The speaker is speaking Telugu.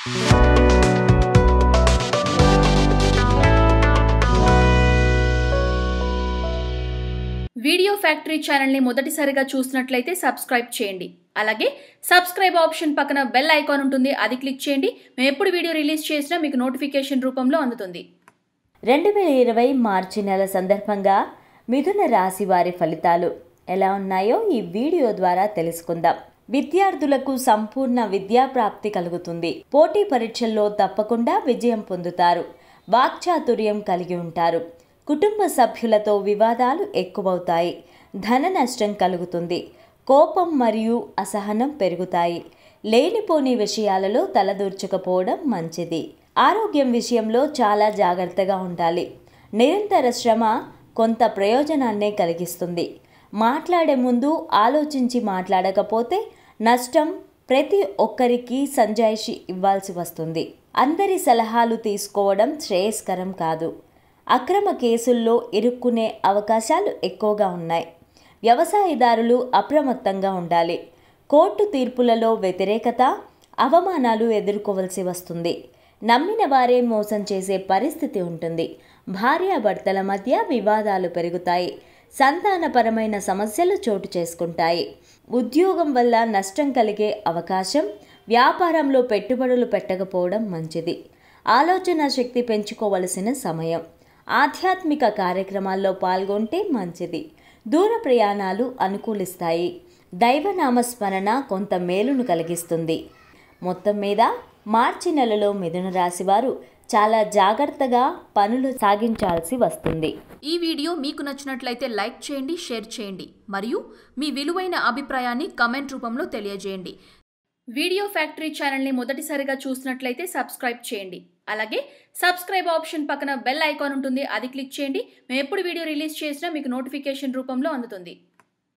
వీడియో ఫ్యాక్టరీ ఛానల్ని మొదటిసారిగా చూసినట్లయితే సబ్స్క్రైబ్ చేయండి. అలాగే సబ్స్క్రైబ్ ఆప్షన్ పక్కన బెల్ ఐకాన్ ఉంటుంది అది క్లిక్ చేయండి. మేము ఎప్పుడు వీడియో రిలీజ్ చేసినా మీకు నోటిఫికేషన్ రూపంలో అందుతుంది. రెండు వేల ఇరవై మార్చి నెల సందర్భంగా మిథున రాశి వారి ఫలితాలు ఎలా ఉన్నాయో ఈ వీడియో ద్వారా తెలుసుకుందాం. విద్యార్థులకు సంపూర్ణ విద్యాప్రాప్తి కలుగుతుంది. పోటీ పరీక్షల్లో తప్పకుండా విజయం పొందుతారు. వాక్చాతుర్యం కలిగి ఉంటారు. కుటుంబ సభ్యులతో వివాదాలు ఎక్కువవుతాయి. ధన నష్టం కలుగుతుంది. కోపం మరియు అసహనం పెరుగుతాయి. లేనిపోని విషయాలలో తలదూర్చకపోవడం మంచిది. ఆరోగ్యం విషయంలో చాలా జాగ్రత్తగా ఉండాలి. నిరంతర శ్రమ కొంత ప్రయోజనాన్నే కలిగిస్తుంది. మాట్లాడే ముందు ఆలోచించి మాట్లాడకపోతే నష్టం ప్రతి ఒక్కరికి సంజాయిషి ఇవ్వాల్సి వస్తుంది. అందరి సలహాలు తీసుకోవడం శ్రేయస్కరం కాదు. అక్రమ కేసుల్లో ఇరుక్కునే అవకాశాలు ఎక్కువగా ఉన్నాయి. వ్యవసాయదారులు అప్రమత్తంగా ఉండాలి. కోర్టు తీర్పులలో వ్యతిరేకత అవమానాలు ఎదుర్కోవలసి వస్తుంది. నమ్మిన వారే మోసం చేసే పరిస్థితి ఉంటుంది. భార్యాభర్తల మధ్య వివాదాలు పెరుగుతాయి. సంతానపరమైన సమస్యలు చోటు చేసుకుంటాయి. ఉద్యోగం వల్ల నష్టం కలిగే అవకాశం వ్యాపారంలో పెట్టుబడులు పెట్టకపోవడం మంచిది. ఆలోచన శక్తి పెంచుకోవలసిన సమయం. ఆధ్యాత్మిక కార్యక్రమాల్లో పాల్గొంటే మంచిది. దూర ప్రయాణాలు అనుకూలిస్తాయి. దైవనామస్మరణ కొంత మేలును కలిగిస్తుంది. మొత్తం మీద మార్చి నెలలో మిథున రాశివారు చాలా జాగ్రత్తగా పనులు సాగించాల్సి వస్తుంది. ఈ వీడియో మీకు నచ్చినట్లయితే లైక్ చేయండి షేర్ చేయండి మరియు మీ విలువైన అభిప్రాయాన్ని కమెంట్ రూపంలో తెలియజేయండి. వీడియో ఫ్యాక్టరీ ఛానల్ని మొదటిసారిగా చూసినట్లయితే సబ్స్క్రైబ్ చేయండి. అలాగే సబ్స్క్రైబ్ ఆప్షన్ పక్కన బెల్ ఐకాన్ ఉంటుంది అది క్లిక్ చేయండి. మేము ఎప్పుడు వీడియో రిలీజ్ చేసినా మీకు నోటిఫికేషన్ రూపంలో అందుతుంది.